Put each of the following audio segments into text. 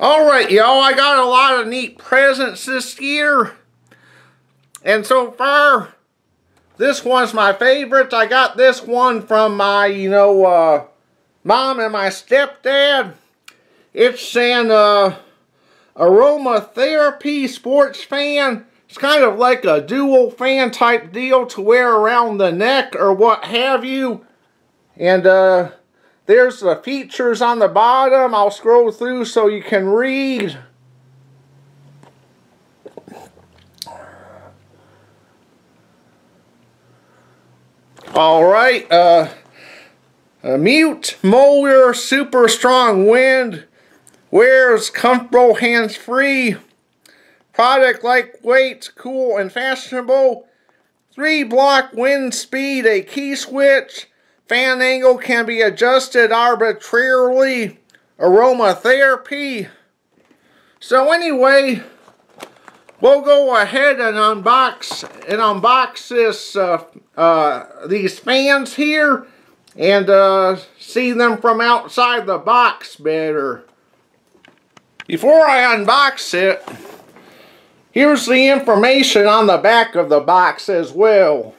Alright, y'all, I got a lot of neat presents this year. And so far, this one's my favorite. I got this one from my, you know, uh, mom and my stepdad. It's an uh, aromatherapy sports fan. It's kind of like a dual fan type deal to wear around the neck or what have you. And uh, there's the features on the bottom. I'll scroll through so you can read. All right, uh, mute motor super strong wind wears comfortable hands free product lightweight cool and fashionable three block wind speed a key switch Fan angle can be adjusted arbitrarily. Aromatherapy. So anyway, we'll go ahead and unbox and unbox this uh, uh, these fans here and uh, see them from outside the box better. Before I unbox it, here's the information on the back of the box as well.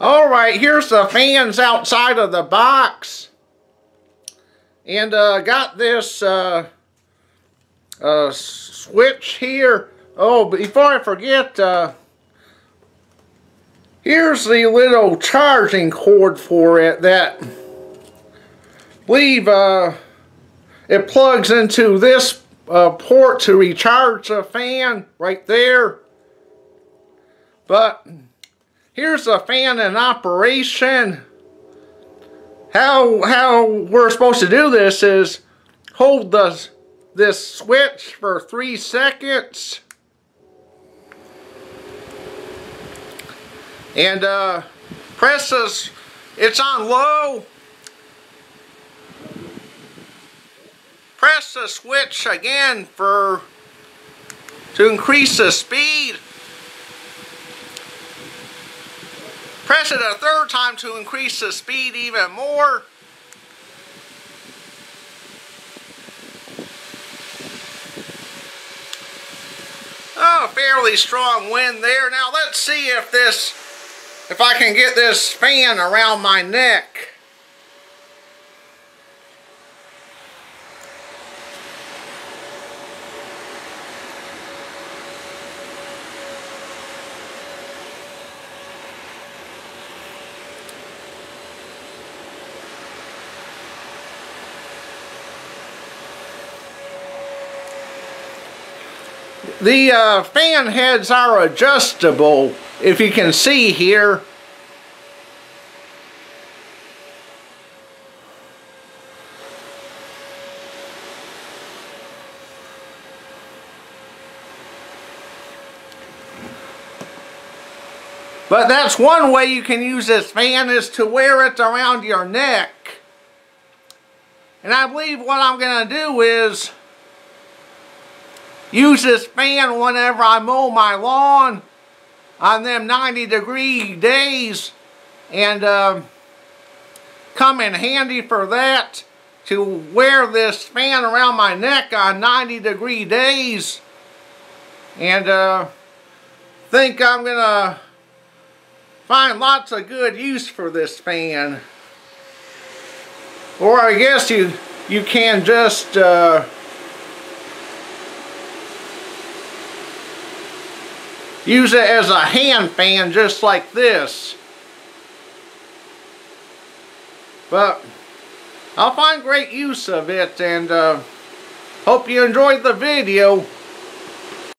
Alright, here's the fans outside of the box. And uh, got this uh, uh, switch here. Oh, before I forget, uh, here's the little charging cord for it that believe uh, it plugs into this uh, port to recharge the fan right there. But Here's a fan in operation. How, how we're supposed to do this is hold the, this switch for three seconds. And uh, press this, it's on low. Press the switch again for to increase the speed. Press it a third time to increase the speed even more. Oh, fairly strong wind there. Now let's see if this, if I can get this fan around my neck. The uh, fan heads are adjustable, if you can see here. But that's one way you can use this fan is to wear it around your neck. And I believe what I'm going to do is use this fan whenever I mow my lawn on them 90 degree days. And uh, come in handy for that to wear this fan around my neck on 90 degree days. And uh, think I'm gonna find lots of good use for this fan. Or I guess you you can just uh, Use it as a hand fan just like this. But I'll find great use of it and uh, hope you enjoyed the video.